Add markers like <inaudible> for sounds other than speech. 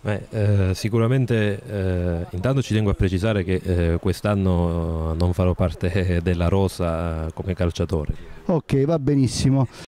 Beh, eh, sicuramente eh, intanto ci tengo a precisare che eh, quest'anno non farò parte <laughs> della rosa eh, come calciatore. Ok, va benissimo.